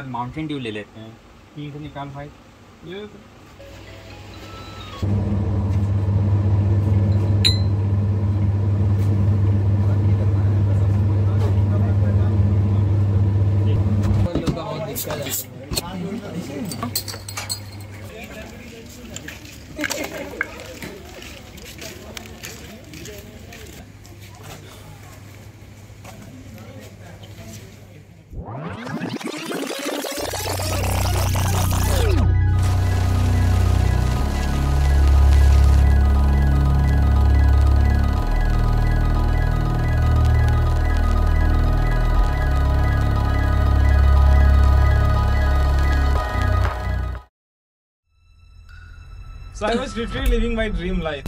यार Mountain Dew ले लेते हैं। ठीक से निकाल भाई। ये So I was literally living my dream life.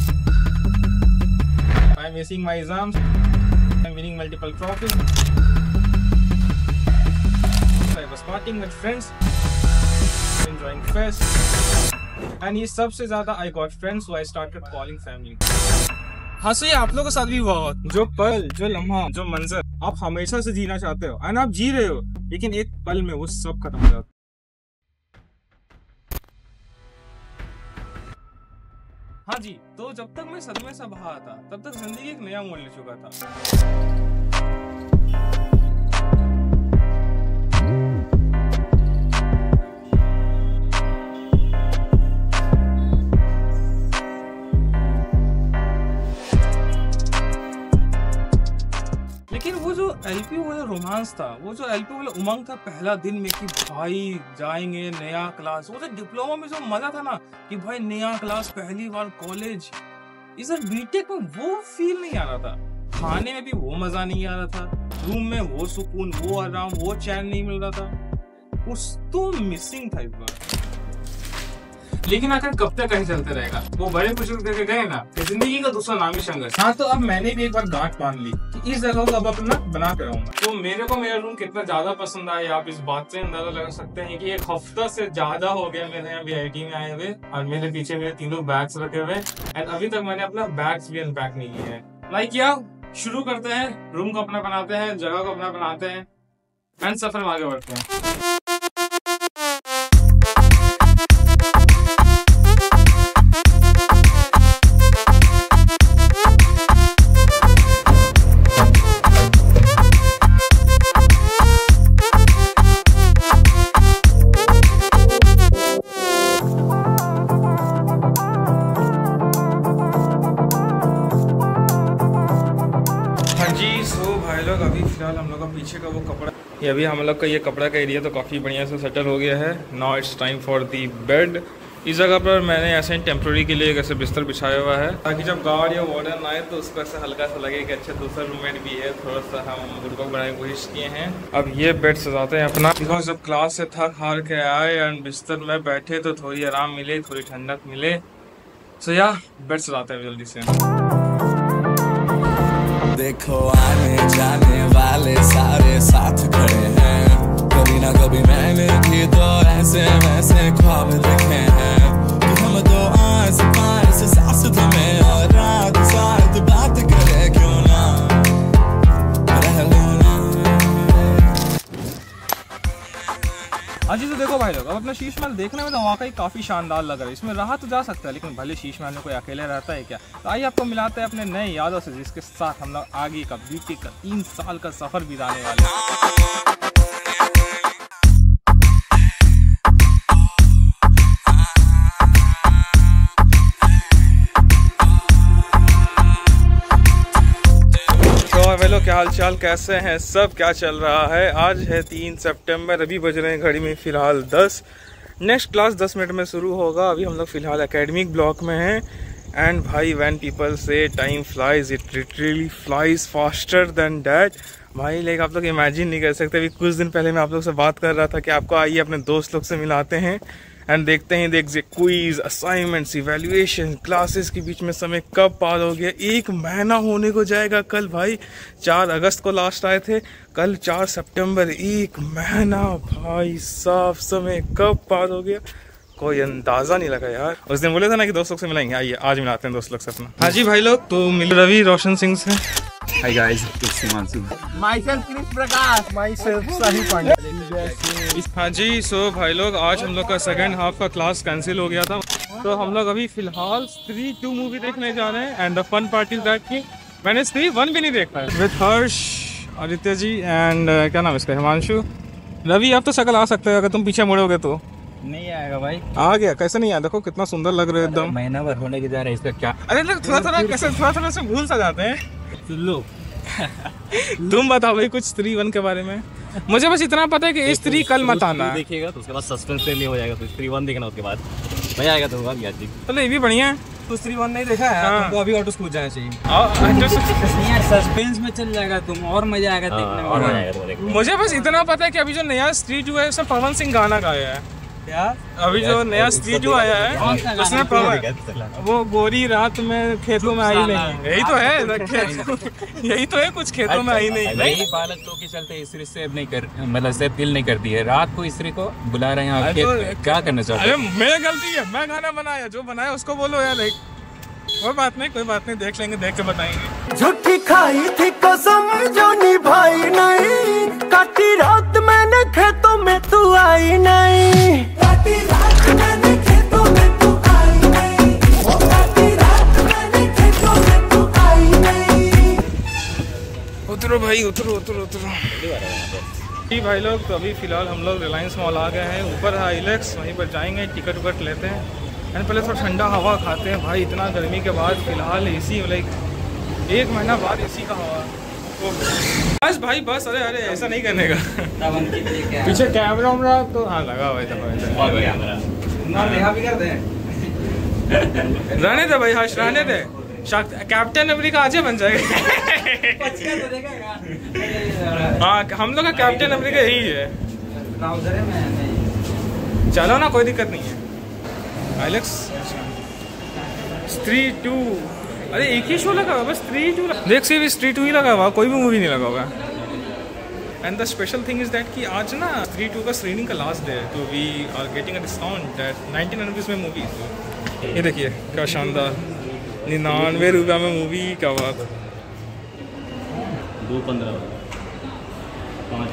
I'm missing my exams. I'm winning multiple trophies. I was partying with friends, enjoying fest. And ये सबसे ज़्यादा I got friends, so I started calling family. हाँ सो ये आप लोगों के साथ भी हुआ होगा जो पल जो लम्हा जो मंजर आप हमेशा से जीना चाहते हो एंड आप जी रहे हो लेकिन एक पल में वो सब खत्म हो जाता हाँ जी तो जब तक मैं सदमे से बहा था, तब तक ज़िंदगी एक नया मोड़ ले चुका था। वो जो एलपी वाला रोमांस था। वो जो एलपी वाला उमंग था पहला दिन में कि भाई जाएँगे नया क्लास वो जो डिप्लोमा में जो मज़ा था ना कि भाई नया क्लास पहली बार कॉलेज इधर बीटेक में वो फील नहीं आ रहा था। खाने में भी वो मज़ा नहीं आ रहा था। रूम में वो सुकून, वो आराम, वो चैन नहीं मिल रहा था। कुछ तो मिसिंग था इस बार। लेकिन आखिर कब तक कहीं चलते रहेगा? वो बड़े बुज़ुर्ग करके गए ना ज़िंदगी का दूसरा नाम ही संघर्ष हाँ। तो अब मैंने भी एक बार गांठ बाँध ली कि इस जगह को अब अपना बना कर तो मेरे को मेरा रूम कितना ज़्यादा पसंद आया आप इस बात से अंदाज़ा लगा सकते हैं कि एक हफ़्ता से ज़्यादा हो गया मेरे यहाँ वी में आए हुए और मेरे पीछे मेरे तीनों बैग्स रखे हुए एंड अभी तक मैंने अपना बैग्स भी अनपैक नहीं किया है। लाइक या शुरू करते हैं रूम को अपना बनाते हैं जगह को अपना बनाते हैं एंड सफ़र में आगे बढ़ते हैं। सो भाई लोग, अभी फ़िलहाल हम लोग का पीछे का वो कपड़ा ये अभी हम लोग का ये कपड़ा का एरिया तो काफ़ी बढ़िया से सेटल हो गया है। Now it's time for the bed इस जगह पर मैंने ऐसे टेम्प्रोरी के लिए एक ऐसे बिस्तर बिछाया हुआ है। ताकि जब गार्ड या वार्डन आए तो उसको ऐसे हल्का सा लगे कि अच्छा दूसरा रूममेट भी है थोड़ा सा हम गुड़को बनाने की कोशिश किए हैं। अब ये बेड सजाते हैं अपना। बिकॉज़ जब क्लास से थक हार के आए एंड बिस्तर में बैठे तो थोड़ी आराम मिले, थोड़ी ठंडक मिले। सो या बेड सजाते हैं जल्दी से। देखो आने जाने वाले सारे साथ खड़े हैं। कभी ना कभी मैंने भी तो ऐसे वैसे ख्वाब देखे हैं। हम तो आस पास सास तुम्हें और रात साथ बात हाँ जी तो देखो भाई लोग, अब अपना शीश महल देखने में तो वाकई काफ़ी शानदार लग रहा है। इसमें रहा तो जा सकता है, लेकिन भले शीश महल में कोई अकेले रहता है क्या? तो आइए आपको मिलाते हैं अपने नए यादों से, जिसके साथ हम लोग आगे का बीते का तीन साल का सफ़र बिताने वाले हैं। क्या हाल चाल कैसे हैं सब? क्या चल रहा है? आज है तीन सितंबर, अभी बज रहे हैं घड़ी में फ़िलहाल दस। नेक्स्ट क्लास दस मिनट में शुरू होगा। अभी हम लोग फ़िलहाल एकेडमिक ब्लॉक में हैं। एंड भाई when people say time flies it literally flies faster than that भाई लाइक आप लोग इमेजिन नहीं कर सकते। अभी कुछ दिन पहले मैं आप लोग से बात कर रहा था कि आपको आइए अपने दोस्त लोग से मिलाते हैं। एंड देखते हैं देख क्विज असाइनमेंट्स इवेल्युएशन क्लासेस के बीच में समय कब पार हो गया? एक महीना होने को जाएगा कल भाई। चार अगस्त को लास्ट आए थे। कल चार सितंबर, एक महीना भाई साफ़ समय कब पार हो गया? कोई अंदाज़ा नहीं लगा यार। उस दिन बोले था ना कि दोस्तों से मिलाएँगे आइए, आज मिलाते हैं दोस्त लोग से अपना। हाँ जी भाई लोग तो मिल रवि रोशन सिंह से। Hi guys it's Himanshu Myself Chris Prakash. Myself Sahi Pandya. हाँ जी सो भाई लोग आज हम लोग का सेकंड हाफ़ का क्लास कैंसिल हो गया था। तो हम लोग अभी फ़िलहाल स्त्री टू मूवी देखने जा रहे हैं and the fun part is that कि मैंने स्त्री वन भी नहीं देखा है। With Harsh Aditya ji and uh, क्या नाम इसका? हिमांशु रवि आप तो शकल आ सकते हैं अगर तुम पीछे मुड़ोगे तो। नहीं आएगा भाई। आ गया कैसे नहीं आया? देखो कितना सुंदर लग रहा है एकदम। महीना भर होने की जा रहा है इसका क्या? अरे थोड़ा थोड़ा कैसे थोड़ा थोड़ा से भूल सा जाते हैं। लो तुम बताओ भाई कुछ स्त्री वन के बारे में? मुझे बस इतना पता है कि स्त्री कल मत आना। है देखिएगा तो उसके बाद सस्पेंस नहीं हो जाएगा तो स्त्री वन देखना उसके बाद। मज़ा आएगा तो होगा जी। चलो ये भी बढ़िया है। तो स्त्री वन नहीं देखा है? हाँ। तुमको अभी ऑटो स्कूल जाना चाहिए। सस्पेंस में चल जाएगा तुम और मज़ा आएगा देखने और मज़ा में तो मुझे बस इतना पता है कि अभी जो नया स्त्री टू है उसमें पवन सिंह गाना गाया है। क्या अभी जो नया स्त्री टू आया है गाना? उसमें पवन वो गोरी रात में खेतों में आई नहीं। यही तो है यही तो है कुछ खेतों में आई नहीं। वही बालक तो के चलते स्त्री सेव नहीं कर मतलब सेव फील नहीं करती है। रात को स्त्री को बुला रहे हैं खेत तो- क्या करना चाहते अरे मेरी गलती है मैं गाना बनाया जो बनाया उसको बोलो यार लाइक कोई बात नहीं कोई बात नहीं देख लेंगे देख के बताएँगे। झूठी खाई थी कसम जो निभाई नहीं काटी रात मैंने खेतों में तू आई नहीं काटी रात मैंने खेतों में तू आई नहीं। ओ रात मैंने खेतों में तू आई नहीं उतरो भाई उतरो उतरो उतरो। जी भाई लोग तो अभी फ़िलहाल हम लोग रिलायंस मॉल आ गए हैं। ऊपर है आइलेक्स वहीं पर जाएँगे टिकट विकट लेते हैं। एंड पहले थोड़ा ठंडा हवा खाते हैं। भाई इतना गर्मी के बाद फ़िलहाल एसी लाइक एक महीना बाद एसी का हवा। ओह। बस भाई बस अरे अरे ऐसा नहीं करने का। पीछे कैमरा वैमरा तो हाँ लगा हुआ है रहने दे भाई हर्ष रहने दे। कैप्टन अमेरिका आज ही बन जाएगा। हाँ हम लोग का कैप्टन अमेरिका यही है। चलो ना कोई दिक्कत नहीं है। आइलेक्स स्त्री टू अरे एक ही शो लगा हुआ बस स्त्री टू देख सिर्फ़ स्त्री टू ही लगा हुआ कोई भी मूवी नहीं लगा होगा। And the special thing is that कि आज ना स्त्री टू का स्क्रीनिंग का लास्ट डे है तो we are getting a discount that nineteen rupees में मूवी ये देखिए क्या शानदार निन्यानवे रुपया में मूवी क्या बात। दो पंद्रह। पाँच।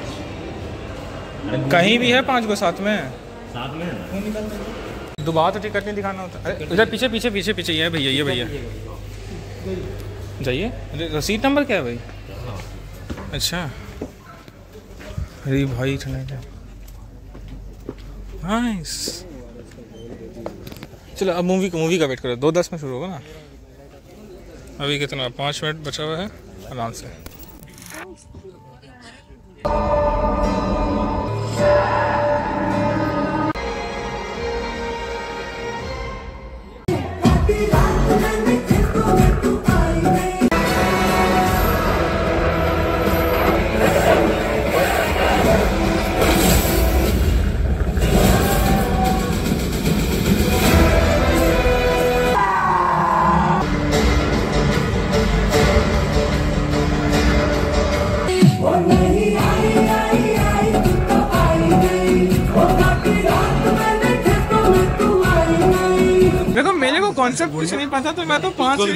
कहीं भी है पाँच को साथ में? साथ में है दोबारा तो टिकट नहीं दिखाना होता। अरे इधर पीछे पीछे पीछे पीछे ये है भैया ये भैया। जाइए। रसीद नंबर क्या है भाई? अच्छा। अरे भाई ठंडा नाइस चलो, अब मूवी मूवी का वेट करो। दो दस में शुरू होगा ना? अभी कितना? पाँच मिनट बचा हुआ है। आराम से। कॉन्सेप्ट कुछ नहीं पता तो मैं तो पाँच में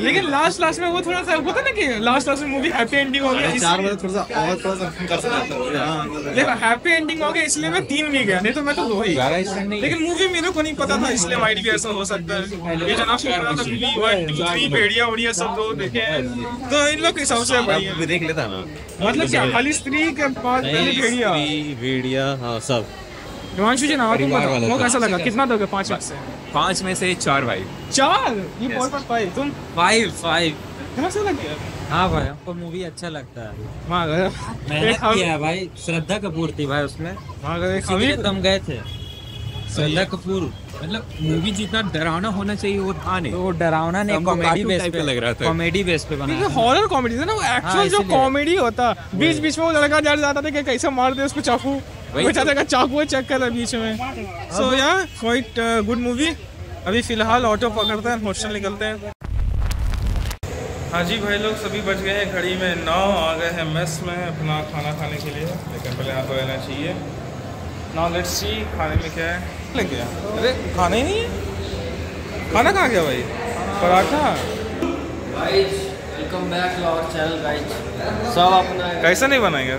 लेकिन लास्ट लास्ट में वो थोड़ा सा होता ना कि लास्ट लास्ट में मूवी हैप्पी एंडिंग हो गया चार बजे थोड़ा सा और थोड़ा सा कर सकते देखो हैप्पी एंडिंग हो गया इसलिए मैं तीन भी गया नहीं तो मैं तो दो ही। लेकिन मूवी मेरे को नहीं पता था इसलिए माइट भी ऐसा हो सकता है। ये जनाब से रहा था movie one two three Bhediya Odia सब लोग देखे। तो इन लोग के हिसाब से बढ़िया। देख लेता ना मतलब क्या खाली स्त्री के बाद पहले भेड़िया? भेड़िया हाँ सब। हिमांशु जी नाम तुम वो कैसा लगा? कितना दोगे? पाँच में से? पाँच में से चार भाई। चार? ये फोर पॉइंट फाइव तुम? फाइव फाइव कैसा लग गया हाँ। भाई हमको मूवी अच्छा लगता है। मेहनत किया है भाई श्रद्धा कपूर थी भाई उसमें। तो हम गए थे। श्रद्धा कपूर मतलब मूवी जितना डरावना होना चाहिए वो था नहीं। वो डरावना नहीं कॉमेडी बेस पे लग रहा था। कॉमेडी बेस पे बना हॉरर कॉमेडी था। ना वो एक्चुअल जो कॉमेडी होता। बीच बीच में वो लड़का डर जाता था कि कैसे मार दे उसको चाकू। वही चाहता था चाकू चेक कर रहा बीच में। सो या क्वाइट गुड मूवी अभी फ़िलहाल ऑटो पकड़ते हैं हॉस्टल निकलते हैं। हाँ जी भाई लोग सभी बच गए हैं घड़ी में नौ आ गए हैं मेस में अपना खाना खाने के लिए। लेकिन पहले धो लेना चाहिए। नाउ लेट्स सी खाने में क्या है। लग गया। अरे खाना ही नहीं है? खाना कहाँ गया भाई? Paratha? Welcome back to our channel सब अपना कैसा नहीं बनाएँगे?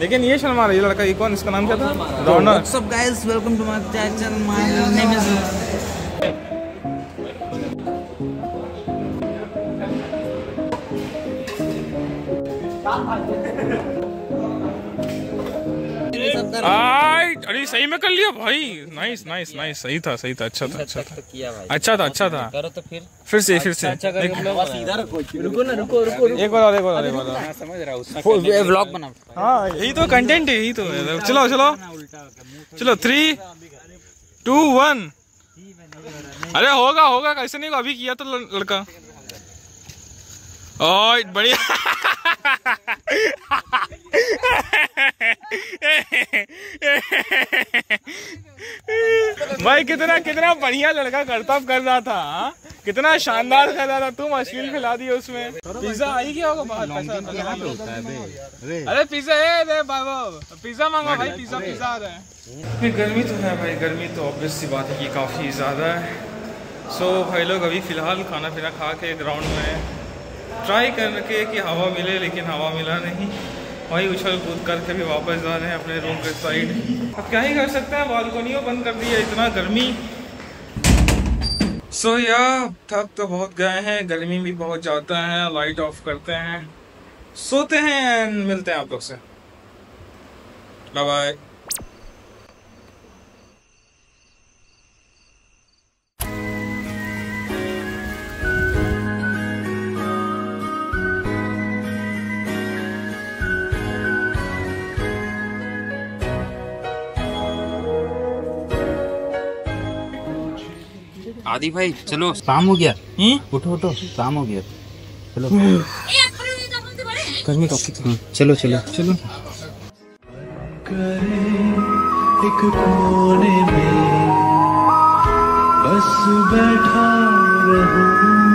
लेकिन ये शर्मा ये लड़का ये कौन इसका नाम क्या था? डोनर सब guys welcome to my channel my name is क्या था अरे सही में कर लिया भाई। नाइस नाइस नाइस सही था सही था अच्छा था अच्छा था अच्छा था अच्छा था। करो तो फिर। फिर से फिर से। अच्छा सीधा रखो रुको ना रुको रुको एक बार और एक बार और एक बार। समझ रहा हूँ व्लॉग बना। हाँ। यही तो कंटेंट है यही तो चलो चलो। चलो थ्री टू वन अरे होगा होगा कैसे नहीं अभी किया तो लड़का। ओए बढ़िया। भाई कितना कितना बढ़िया लड़का करतब कर रहा था हाँ? कितना शानदार कर रहा था। तुम अश्लील फैला दिए उसमें। पिज्जा आई क्या होगा बाहर? अरे। पिज्जा है दे बाबू। पिज्जा मांगो भाई पिज्जा पिज्जा आ रहा है। गर्मी तो है भाई गर्मी तो ऑब्वियस सी बात है कि काफ़ी ज़्यादा है। सो भाई लोग अभी फ़िलहाल खाना पीना खा के ग्राउंड में ट्राई करके कि हवा मिले लेकिन हवा मिला नहीं। वही उछल कूद करके भी वापस जा रहे हैं अपने रूम के साइड अब क्या ही कर सकते हैं? बालकोनियों बंद कर दी है इतना गर्मी। सो so, या थक तो बहुत गए हैं गर्मी भी बहुत ज़्यादा है लाइट ऑफ़ करते हैं। सोते हैं and मिलते हैं आप लोग से। बाय बाय आदि भाई चलो। शाम हो गया। उठो उठो। शाम हो गया। चलो। गर्मी काफ़ी चलो। चलो चलो। चलो। एक कोने में। बस बैठा रहूँ।